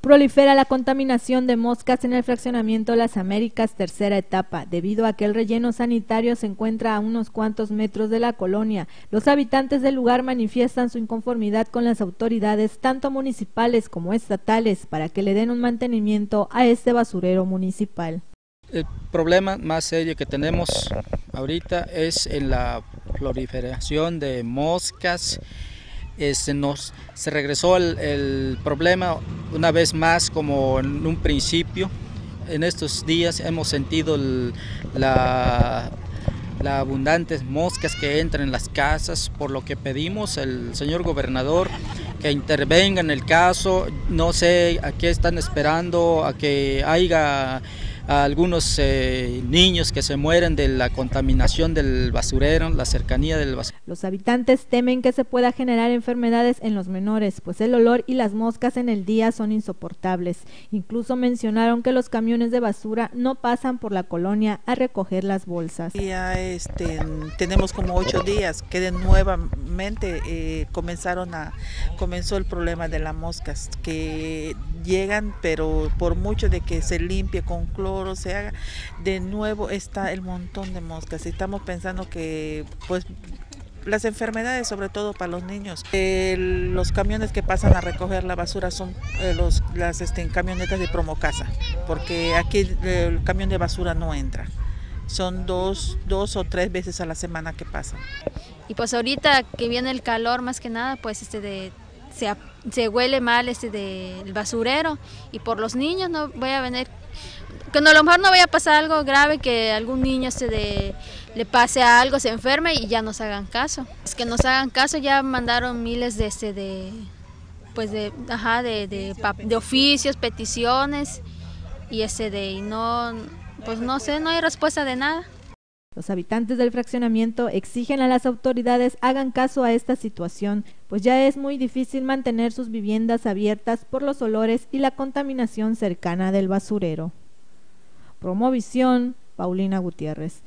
Prolifera la contaminación de moscas en el fraccionamiento Las Américas, tercera etapa, debido a que el relleno sanitario se encuentra a unos cuantos metros de la colonia. Los habitantes del lugar manifiestan su inconformidad con las autoridades, tanto municipales como estatales, para que le den un mantenimiento a este basurero municipal. El problema más serio que tenemos ahorita es en la proliferación de moscas este, nos, se regresó el, problema una vez más como en un principio. En estos días hemos sentido la, la abundantes moscas que entran en las casas, por lo que pedimos al señor gobernador que intervenga en el caso. No sé a qué están esperando, a que haya a algunos eh, niños que se mueren de la contaminación del basurero, la cercanía del basurero. Los habitantes temen que se pueda generar enfermedades en los menores, pues el olor y las moscas en el día son insoportables. Incluso mencionaron que los camiones de basura no pasan por la colonia a recoger las bolsas. Ya este, tenemos como ocho días que de nuevamente eh, comenzaron a, comenzó el problema de las moscas, que llegan, pero por mucho de que se limpie con cloro, se haga, de nuevo está el montón de moscas. Estamos pensando que pues las enfermedades, sobre todo para los niños. los camiones que pasan a recoger la basura son eh, los, las este, camionetas de promocasa, porque aquí el camión de basura no entra. Son dos, dos o tres veces a la semana que pasan. Y pues ahorita que viene el calor más que nada, pues este de se, se huele mal este del basurero y por los niños no voy a venir que a lo mejor no vaya a pasar algo grave, que algún niño se de, le pase algo, se enferme y ya nos hagan caso. Es que nos hagan caso, ya mandaron miles de, este, de pues de, ajá, de, de, de, oficios, peticiones y ese de, y no, pues no sé, no hay respuesta de nada. Los habitantes del fraccionamiento exigen a las autoridades hagan caso a esta situación, pues ya es muy difícil mantener sus viviendas abiertas por los olores y la contaminación cercana del basurero. Promovisión, Paulina Gutiérrez.